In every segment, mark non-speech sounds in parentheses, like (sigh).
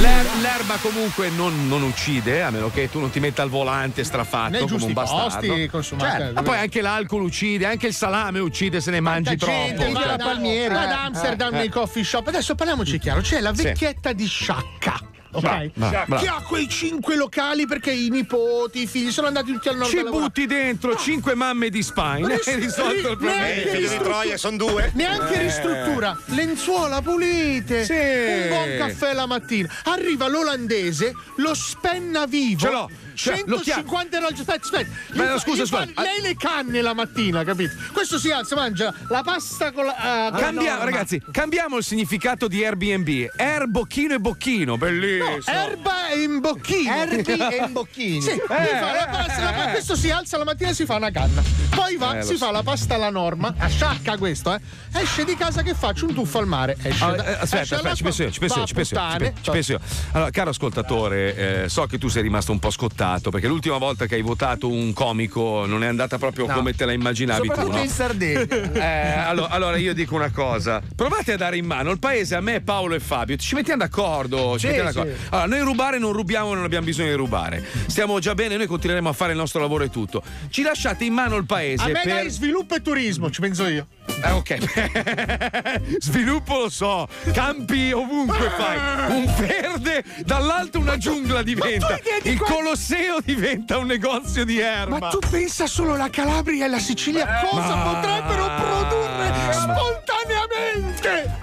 L'er- l'erba comunque non, non uccide, a meno che tu non ti metta al volante strafatto Nei come un bastardo. posti, consumate. Certo, Ma poi anche l'alcol uccide, anche il salame uccide se ne mangi troppo. gente va Cioè, Palmieri, ad Amsterdam eh, nei coffee shop. Adesso parliamoci chiaro: c'è la Sì. vecchietta di Sciacca. Ok? Brava, brava. Che ha quei cinque locali perché i nipoti, i figli sono andati tutti al nord. Ci butti dentro cinque mamme di spine e hai risolto il problema. Neanche Figlio di Troia, sono due. Neanche Eh. ristruttura, lenzuola pulite, Sì. un buon caffè la mattina. Arriva l'olandese, lo spenna vivo. Ce l'ho, cioè, lo chiamo. 150 euro. Aspetta, aspetta. Gli Ma no, scusa, scusa. Lei le canne la mattina, capito? Questo si alza, mangia la pasta con la. la Cambiamo, norma. ragazzi, cambiamo il significato di Airbnb. Air, bocchino e bocchino, bellissimo. Erba e imbocchino. Erbi e (laughs) imbocchini. Sì, gli fa la pasta- la- questo si alza la mattina e si fa una canna. Poi va, Eh, si so. fa la pasta alla norma, a sciacca questo, eh. Esce di casa che faccio un tuffo al mare. Esce Ah, da- eh, aspetta, esce aspetta, ci penso io, ci penso io, ci penso io. Allora, caro ascoltatore, eh, so che tu sei rimasto un po' scottato perché l'ultima volta che hai votato un comico non è andata proprio No. come te la immaginavi tu, no? in Sardegna. (laughs) Eh, allora, allora io dico una cosa: provate a dare in mano il paese a me, Paolo e Fabio. Ci mettiamo d'accordo. Ci Sì, mettiamo sì. d'accordo. Allora, noi rubare non rubiamo, non abbiamo bisogno di rubare. Stiamo già bene, noi continueremo a fare il nostro lavoro e tutto. Ci lasciate in mano il paese A me per. dai sviluppo e turismo, ci penso io. Eh, ok. (laughs) Sviluppo lo so, campi ovunque fai. Un verde, dall'alto una giungla diventa. Il Colosseo diventa un negozio di erba. Ma tu pensa solo la Calabria e la Sicilia cosa potrebbero produrre spontaneamente?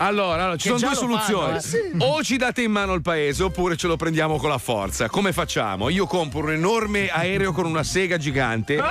Allora, allora, ci Che sono due soluzioni. fanno, eh. O ci date in mano il paese oppure ce lo prendiamo con la forza. Come facciamo? Io compro un enorme aereo con una sega gigante,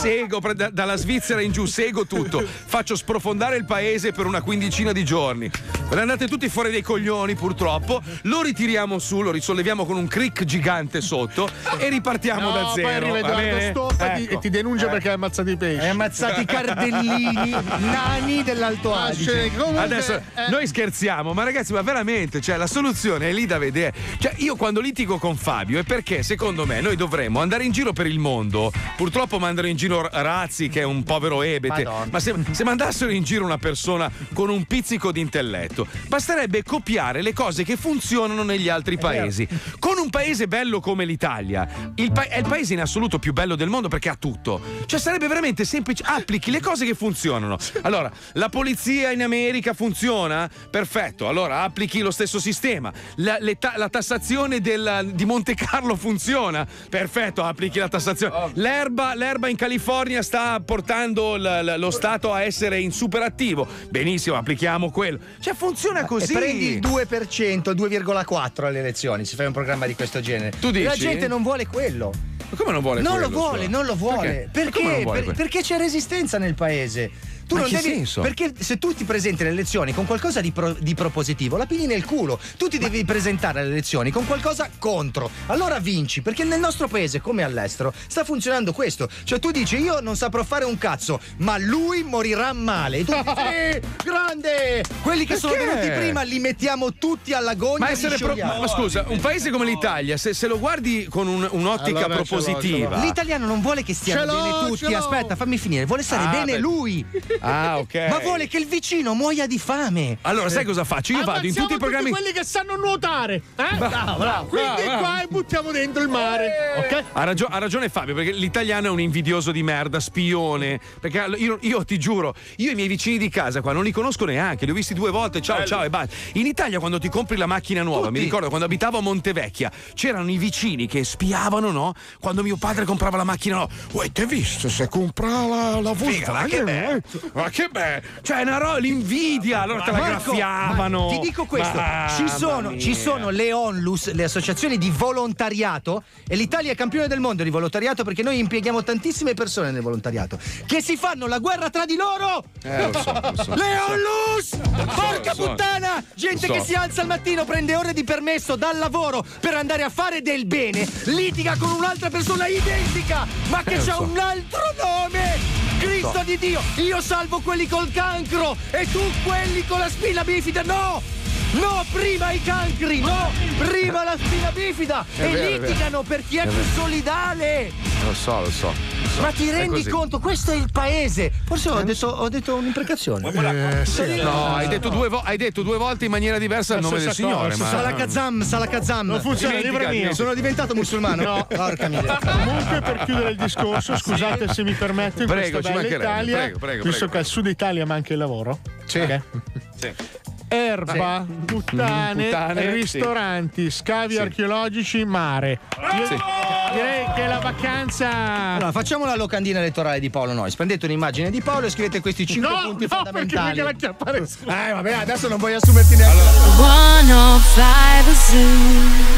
sego pre- da- dalla Svizzera in giù, sego tutto, faccio sprofondare il paese per una quindicina di giorni. Andate tutti fuori dei coglioni, purtroppo. Lo ritiriamo su, lo risolleviamo con un crick gigante sotto e ripartiamo da No, zero. poi Ecco. e ti denuncia perché hai ammazzato i pesci. Hai ammazzato i cardellini (laughs) nani dell'Alto Ah, Adige. cioè, comunque, Adesso eh, noi scherziamo, ma ragazzi, ma veramente, cioè, la soluzione è lì da vedere. Cioè, io quando litigo con Fabio è perché secondo me noi dovremmo andare in giro per il mondo. Purtroppo mandano in giro Razzi, che è un povero ebete. Madonna. Ma se, se mandassero in giro una persona con un pizzico di intelletto, basterebbe copiare le cose che funzionano negli altri paesi. Con un paese bello come l'Italia, il pa- è il paese in assoluto più bello del mondo perché ha tutto. Cioè, sarebbe veramente semplice. Applichi le cose che funzionano. Allora, la polizia in America funziona? Perfetto, allora applichi lo stesso sistema. La, ta- la tassazione del- di Monte Carlo funziona? Perfetto, applichi la tassazione. L'erba, l'erba in California sta portando l- l- lo Stato a essere in superattivo. Benissimo, applichiamo quello. Cioè, funziona così. E prendi il 2%, 2,4 alle elezioni, se fai un programma di questo genere. Tu dici? La gente non vuole quello. Ma come non vuole non quello, lo vuole, scusa? non lo vuole. Perché? Ma Perché? vuole Per- perché c'è resistenza nel paese. Tu Ma non che devi. senso? Perché se tu ti presenti alle elezioni con qualcosa di, pro- di propositivo, la pigli nel culo. Tu ti devi presentare alle elezioni con qualcosa contro. Allora vinci. Perché nel nostro paese, come all'estero, sta funzionando questo. Cioè, tu dici: Io non saprò fare un cazzo, ma lui morirà male. E tu dici: (laughs) Sì, grande! Quelli che sono Perché? venuti prima li mettiamo tutti alla gogna. Ma, pro- ma scusa, un paese come l'Italia, se, se lo guardi con un- un'ottica Allora, ce l'ho, propositiva. L'italiano non vuole che stiano bene tutti. Aspetta, fammi finire. Vuole stare Ah, bene beh. lui. Ah, ok. Ma vuole che il vicino muoia di fame. Allora, sai cosa faccio? Io vado in Ammazziamo tutti i programmi. quelli che sanno nuotare. Eh? Bravo, bravo, Quindi bravo, qua e buttiamo dentro il mare. Ok? Ha, ragio- ha ragione Fabio, perché l'italiano è un invidioso di merda, spione. Perché io, io ti giuro, io i miei vicini di casa qua non li conosco neanche, li ho visti due volte, ciao, ciao e basta. In Italia, quando ti compri la macchina nuova, mi ricordo quando abitavo a Montevecchia, c'erano i vicini che spiavano, no? Quando mio padre comprava la macchina nuova. Uè, te visto se compra la, la Figa, ma che Volkswagen? eh? Ma che bello! Cioè, una roba, l'invidia, allora te la Marco, graffiavano. ti dico questo: ci sono, ci sono le onlus, le associazioni di volontariato, e l'Italia è campione del mondo di volontariato perché noi impieghiamo tantissime persone nel volontariato che si fanno la guerra tra di loro. Eh, lo so, lo so. Le onlus! Porca so. puttana! Gente che si alza al mattino, prende ore di permesso dal lavoro per andare a fare del bene, litiga con un'altra persona identica, ma che Eh, so. un altro nome! Cristo di Dio! Io salvo quelli col cancro e tu quelli con la spina bifida! No! No, prima i cancri! No! Prima la spina bifida! È e vero, litigano per chi è, È più vero. solidale! Lo so, lo so. Ma ti rendi conto? Questo è il paese. Forse ho detto, ho detto un'imprecazione. Eh, sì. No, hai detto, due vo- hai detto due volte in maniera diversa il nome del Signore. ma... Salakazam, Salakazam. Non funziona, mia. dimentica. Sono diventato musulmano? No. Porca miseria. Comunque, per chiudere il discorso, scusate se mi permette, in Prego, questa bella. Italia, Prego, prego, visto che al sud Italia manca il lavoro, Sì. ok? Sì. erba, puttane, Puttane, ristoranti, scavi Sì. archeologici, mare. Io Sì. Direi che la vacanza. Allora, facciamo la locandina elettorale di Paolo Nois. Prendete un'immagine di Paolo e scrivete questi 5 No, punti no, perché fondamentali. la chiappare su. Eh, vabbè, adesso non vuoi assumerti neanche. 105 Zoo.